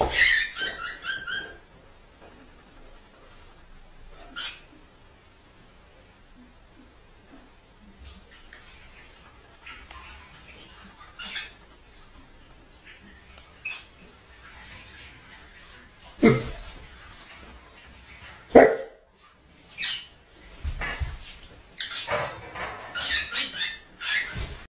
Okay.